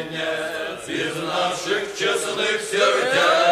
венец из наших честных сердец.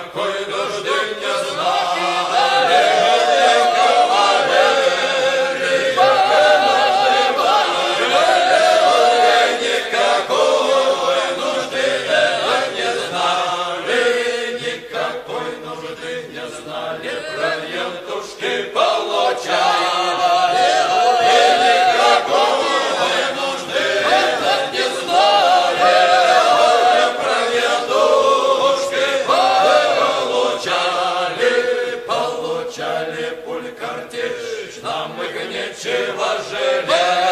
Hoi нам нечего жалеть.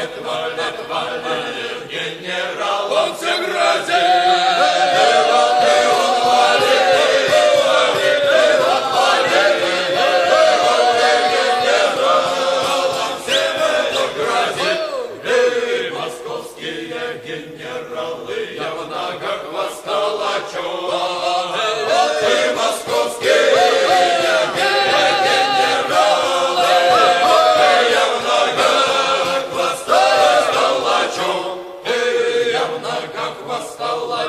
let the world, let the world,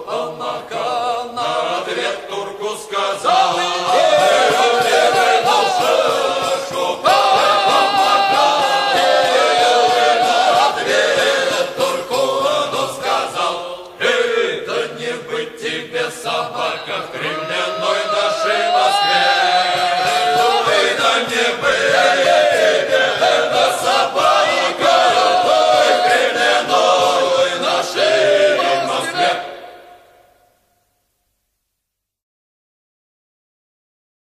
Obama.